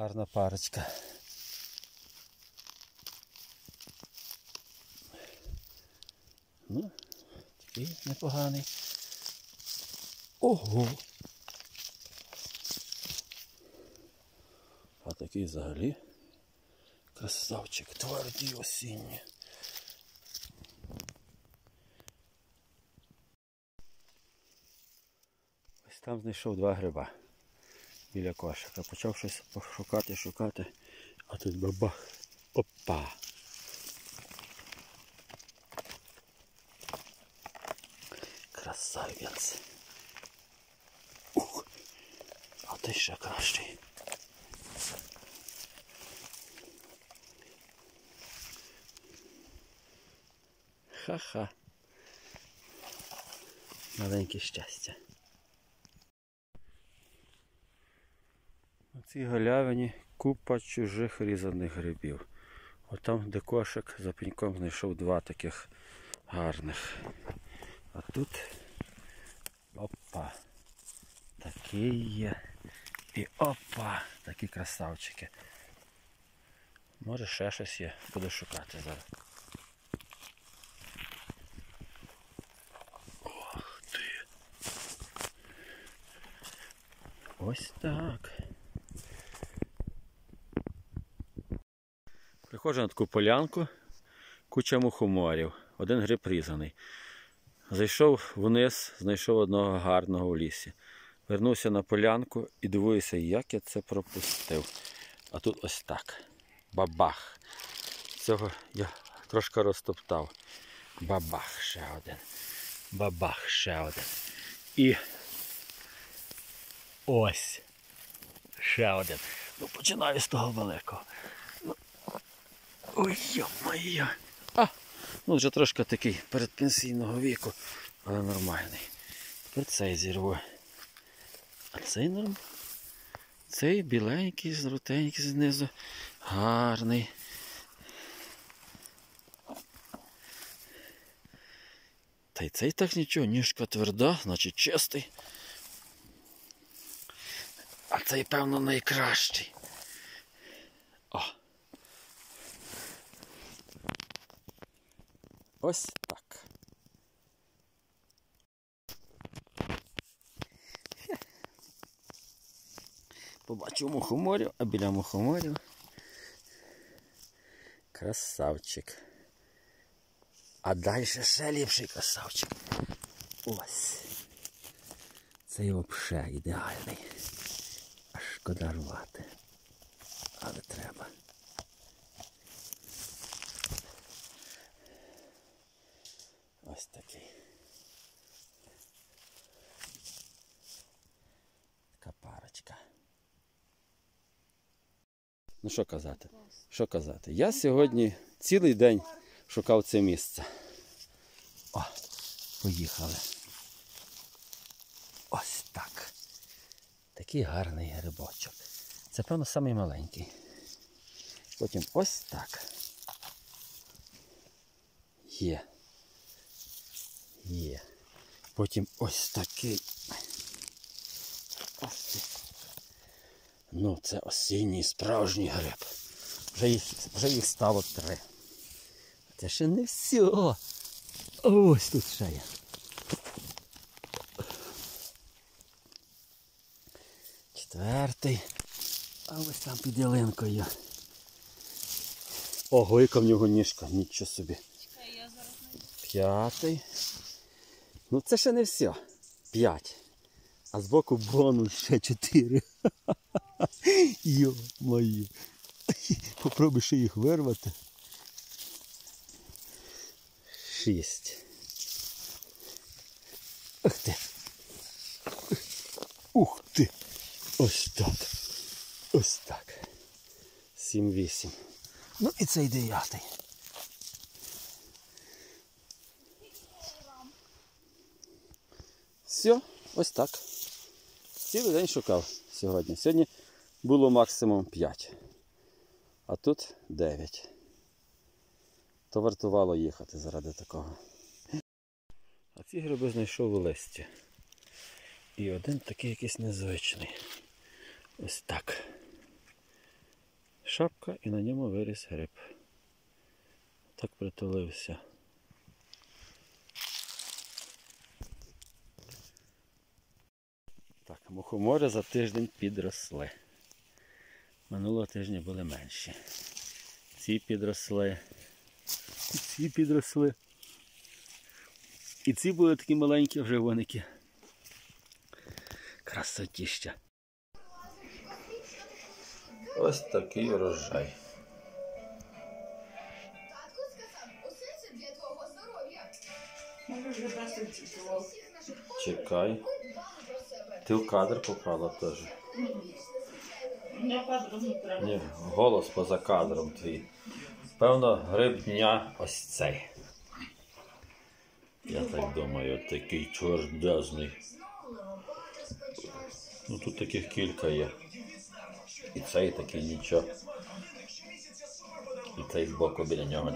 Гарна парочка. Ну, такий непоганий. Ого! А такий взагалі красавчик, тверді осінні. Ось там знайшов два гриба біля кошика. Почав щось пошукати, шукати, а тут бабах. Опа! Красавець. Ух! А ти ще кращий. Ха-ха. Маленьке щастя. Цій галявині купа чужих різаних грибів. От там, де кошик, за пеньком знайшов два таких гарних. А тут опа. Такий є. І опа! Такі красавчики. Може ще щось є. Буду шукати зараз. Ох ти. Ось так. Приходжу на таку полянку, куча мухоморів, один гриб різаний. Зайшов вниз, знайшов одного гарного у лісі. Вернувся на полянку і дивуюся, як я це пропустив. А тут ось так. Бабах. Цього я трошки розтоптав. Бабах ще один. Бабах ще один. І ось. Ще один. Ну, починаю з того великого. Ой, йо-моє. А, ну вже трошки такий передпенсійного віку, але нормальний. Тепер цей зірву. А цей норм. Цей біленький, жовтенький знизу. Гарний. Та й цей так нічого, ніжка тверда, значить чистий. А цей, певно, найкращий. О. Ось так. Побачив мухоморів, а біля мухоморів красавчик. А далі ще ліпший красавчик. Ось. Цей взагалі ідеальний. Аж шкода рвати. Але треба. Ось такий. Така парочка. Ну що казати? Що казати? Я сьогодні цілий день шукав це місце. О, поїхали. Ось так. Такий гарний грибочок. Це, певно, самий маленький. Потім ось так. Є. Є. Потім ось такий. Ну, це осінній справжній гриб. Вже їх, вже їх стало три. Це ще не все. Ось тут ще є. Четвертий. А ось там під ялинкою. Ого, яка в нього ніжка, нічого собі. П'ятий. Ну це ще не все. П'ять. А збоку бонус ще чотири. Йо-моє. Попробуй ще їх вирвати. Шість. Ух ти. Ух ти. Ось так. Ось так. Сім-вісім. Ну і цей дев'ятий. Все, ось так. Цілий день шукав сьогодні. Сьогодні було максимум 5. А тут 9. То вартувало їхати заради такого. А ці гриби знайшов у листі. І один такий якийсь незвичний. Ось так. шапка і на ньому виріс гриб. Так притулився. Так, мухомори за тиждень підросли. Минулого тижня були менші. Ці підросли. Ці підросли. І ці були такі маленькі вже воники. Красотіща. Ось такий урожай. Татко сказав, усе це для твого здоров'я. Може вже Чекай. Ти в кадр попала теж. Ні, голос поза кадром твій. Певно, гриб дня ось цей. Я так думаю, такий чордезний. Ну тут таких кілька є. І цей такий нічого. І цей збоку біля нього.